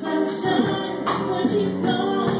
sunshine when he's gone,